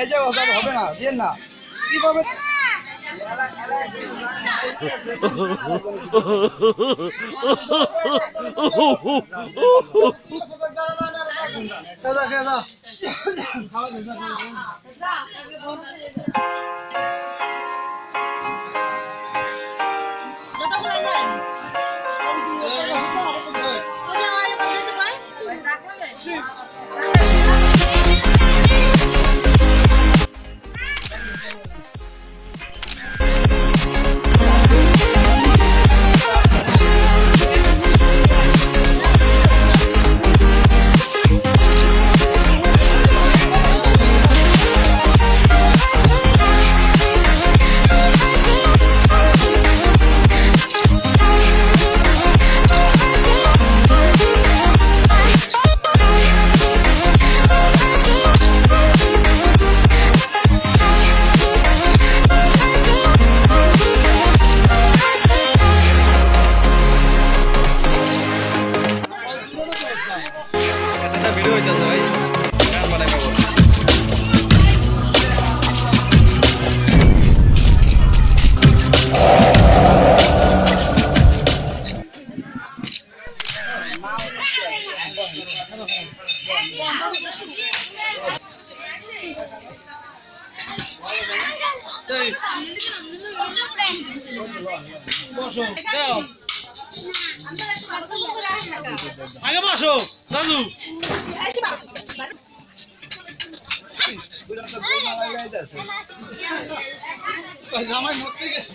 来，叫我爸爸后面拿电脑。来来来来，开啦！开啦！哈哈哈！哈哈哈！哈哈哈！开啦开啦！开啦！开啦！哈哈哈！好，没事没事，没事。একটা ভিডিও হইতাছে ভাই গান বানাই পাবো বসো দাও আগে বসো রাজু জামাই মরতে গেছে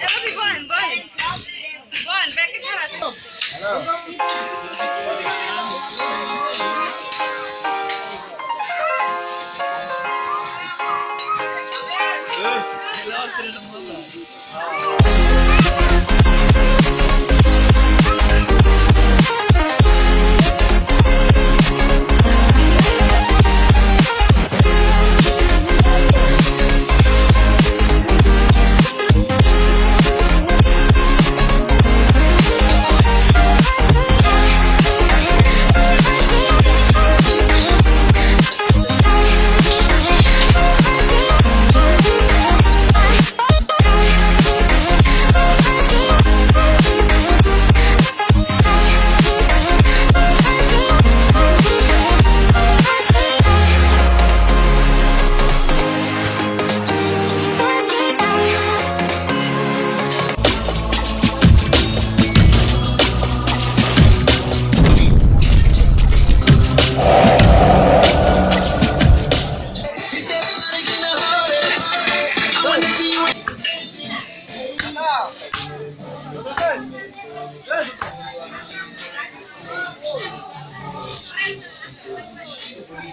Everyone, Everybody, Bon, Bon. Bon, back in front. Hello.